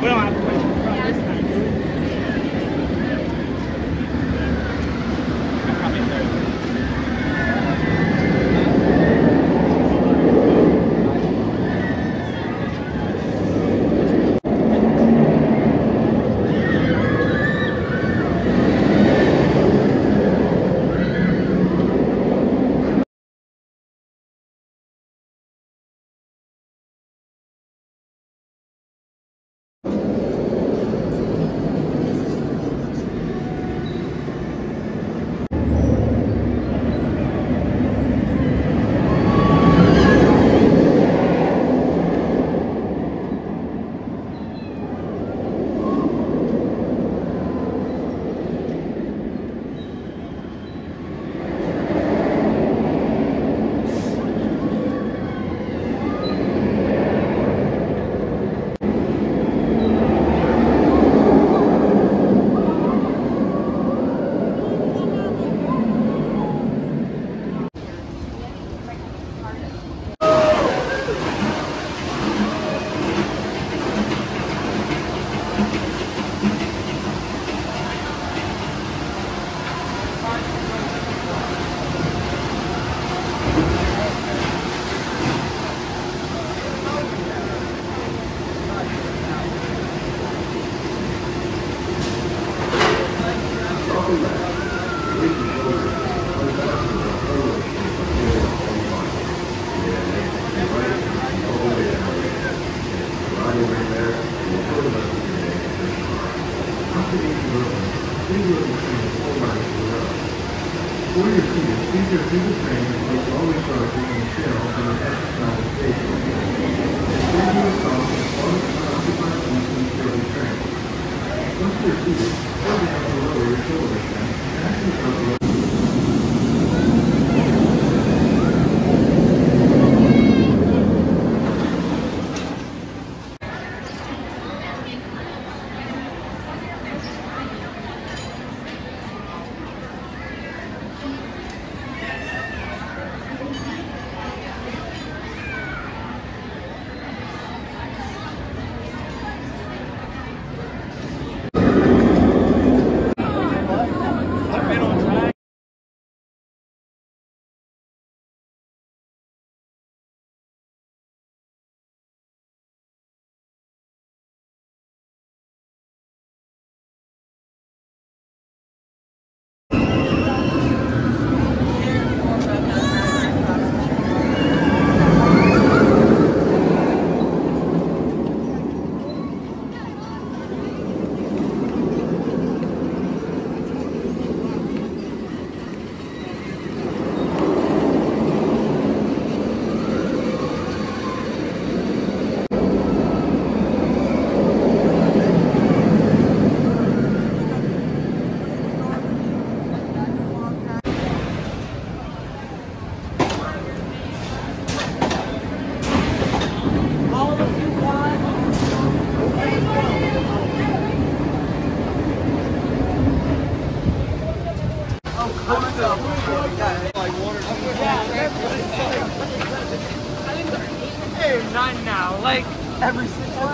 We Hey, Thank you. Not now. Like every single